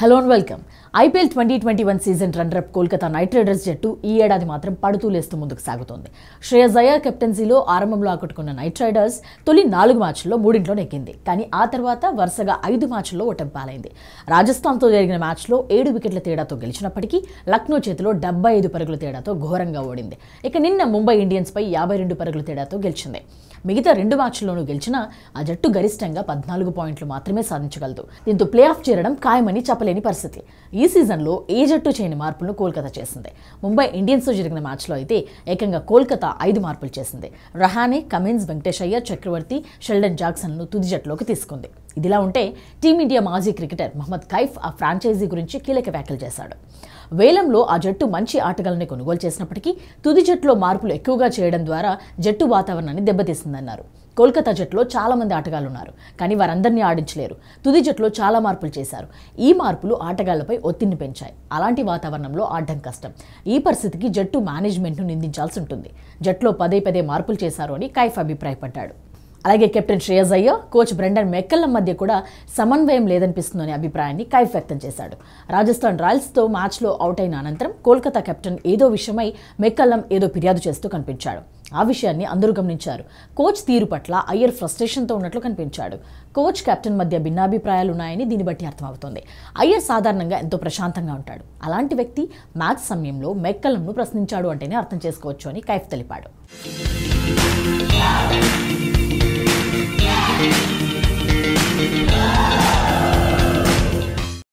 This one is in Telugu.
Hello and welcome. IPL twenty twenty one season runner up Kolkata Knight Riders జట్టు ఈ ఏడాది మాత్రం పడుతూ లేస్తూ ముందుకు సాగుతోంది. శ్రేయస్ అయ్యర్ కెప్టెన్సీలో ఆరంభంలో ఆకట్టుకున్న నైట్ రైడర్స్ తొలి నాలుగు మ్యాచ్ల్లో మూడింట్లో నెగ్గింది కానీ ఆ తర్వాత వరుసగా ఐదు మ్యాచ్ల్లో ఓటమిపాలైంది రాజస్థాన్తో జరిగిన మ్యాచ్లో ఏడు వికెట్ల తేడాతో గెలిచినప్పటికీ లక్నో చేతిలో డెబ్బై ఐదు పరుగుల తేడాతో ఘోరంగా ఓడింది. ఇక నిన్న ముంబై ఇండియన్స్పై యాభై రెండు పరుగుల తేడాతో గెలిచింది. మిగతా రెండు మ్యాచ్ల్లోనూ గెలిచినా ఆ జట్టు గరిష్టంగా పద్నాలుగు పాయింట్లు మాత్రమే సాధించగలదు. దీంతో ప్లే ఆఫ్ చేరడం ఖాయమని చెప్పలేని పరిస్థితి. ఈ సీజన్లో ఏ జట్టు చేయని మార్పులను కోల్కతా చేసింది. ముంబై ఇండియన్స్తో జరిగిన మ్యాచ్లో అయితే ఏకంగా కోల్కతా ఐదు మార్పులు చేసింది. రహానే కమిన్స్ వెంకటేష్ అయ్యర్ చక్రవర్తి షెల్డన్ జాక్సన్ను తుది జట్టులోకి తీసుకుంది. ఇదిలా ఉంటే టీమిండియా మాజీ క్రికెటర్ మహమ్మద్ కైఫ్ ఆ ఫ్రాంచైజీ గురించి కీలక వ్యాఖ్యలు చేశాడు. వేలంలో ఆ జట్టు మంచి ఆటగాళ్ళని కొనుగోలు చేసినప్పటికీ తుది జట్టులో మార్పులు ఎక్కువగా చేయడం ద్వారా జట్టు వాతావరణాన్ని దెబ్బతీసిందన్నారు. కోల్కతా జట్టులో చాలామంది ఆటగాళ్ళు ఆటగాళ్ళు ఉన్నారు కానీ వారందరినీ ఆడించలేరు. తుది జట్టులో చాలా మార్పులు చేశారు. ఈ మార్పులు ఆటగాళ్ళపై ఒత్తిడిని పెంచాయి. అలాంటి వాతావరణంలో ఆడడం కష్టం. ఈ పరిస్థితికి జట్టు మేనేజ్మెంట్ను నిందించాల్సి ఉంటుంది. జట్టులో పదే పదే మార్పులు చేశారు అని కైఫ్ అభిప్రాయపడ్డాడు. అలాగే captain Shreyas Iyer coach Brendon McCullum మధ్య కూడా సమన్వయం లేదనిపిస్తుందనే అభిప్రాయాన్ని కైఫ్ వ్యక్తం చేశాడు. రాజస్థాన్ రాయల్స్తో మ్యాచ్లో అవుట్ అయిన అనంతరం కోల్కతా కెప్టెన్ ఏదో విషయమై మెక్కల్లం ఏదో ఫిర్యాదు చేస్తూ కనిపించాడు. ఆ విషయాన్ని అందరూ గమనించారు. కోచ్ తీరు పట్ల అయ్యర్ ఫ్రస్ట్రేషన్తో ఉన్నట్లు కనిపించాడు. కోచ్ కెప్టెన్ మధ్య భిన్నాభిప్రాయాలు ఉన్నాయని దీన్ని బట్టి అర్థమవుతుంది. అయ్యర్ సాధారణంగా ఎంతో ప్రశాంతంగా ఉంటాడు. అలాంటి వ్యక్తి మ్యాచ్ సమయంలో మెక్కలంను ప్రశ్నించాడు అంటేనే అర్థం చేసుకోవచ్చు అని కైఫ్ తెలిపాడు.